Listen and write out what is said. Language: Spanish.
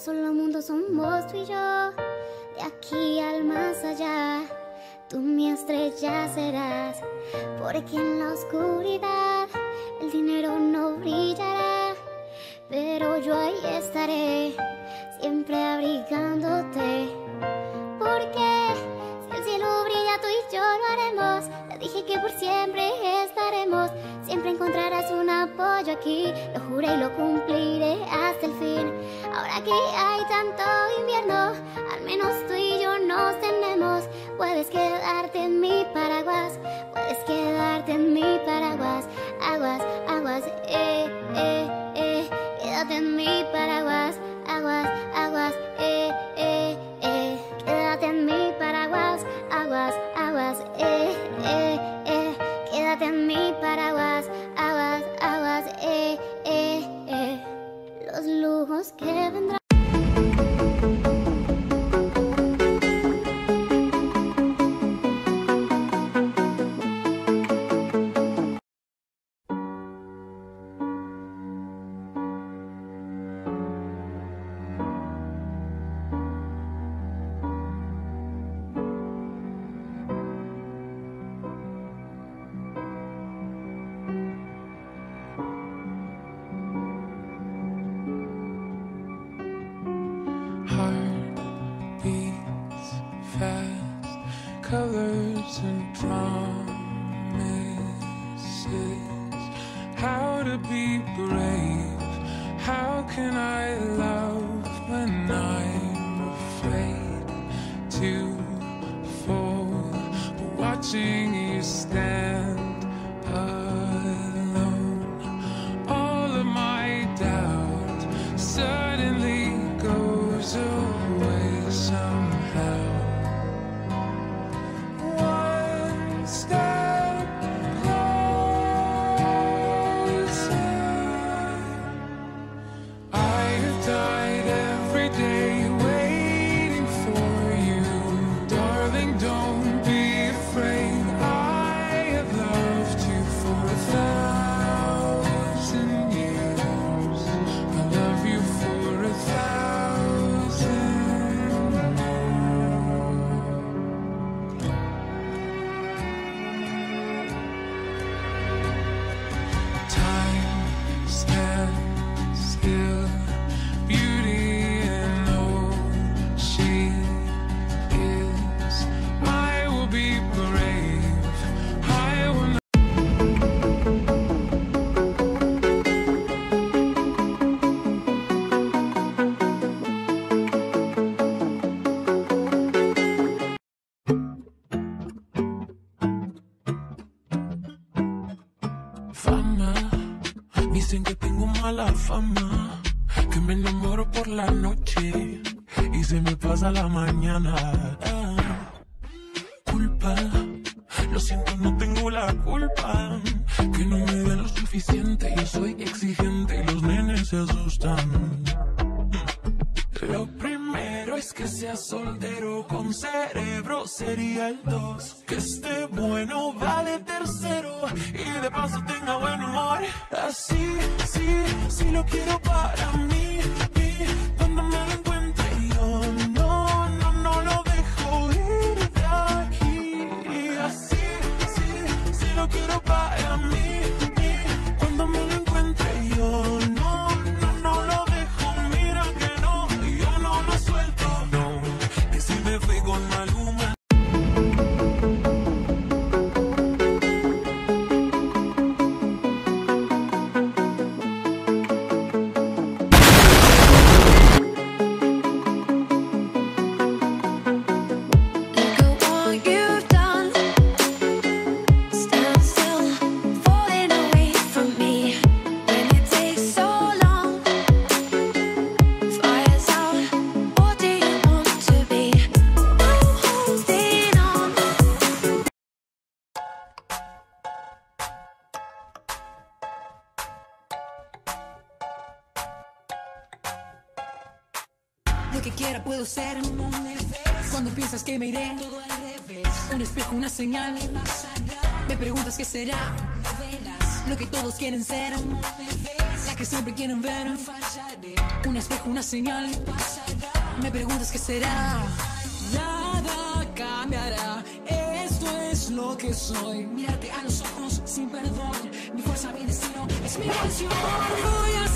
solo mundo somos tú y yo, de aquí al más allá. Tú mi estrella serás, porque en la oscuridad el dinero no brillará. Pero yo ahí estaré, siempre abrigándote. Porque si el cielo brilla, tú y yo lo haremos. Te dije que por siempre estaremos. Siempre encontrarás un apoyo aquí. Lo juré y lo cumpliré hasta el fin. Ahora que hay tanto invierno, al menos tú y yo nos tenemos. Puedes quedarte en mi paraguas, puedes quedarte en mi paraguas. Aguas, aguas, eh, eh, eh. Quédate en mi paraguas, To be brave? How can I love when I'm afraid to fall? Watching mala fama, que me enamoro por la noche y se me pasa la mañana. Ah, culpa, lo siento, no tengo la culpa, que no me den lo suficiente, yo soy exigente y los nenes se asustan. Que sea soltero con cerebro, sería el dos. Que esté bueno, vale tercero. Y de paso tenga buen humor. Así, sí, sí lo quiero Lo que quiera puedo ser Cuando piensas que me iré Un espejo, una señal Me preguntas qué será Lo que todos quieren ser La que siempre quieren ver Un espejo, una señal. Me preguntas qué será. Nada cambiará. Esto es lo que soy. Mírate a los ojos sin perdón. Mi fuerza, mi destino es mi pasión. Voy a.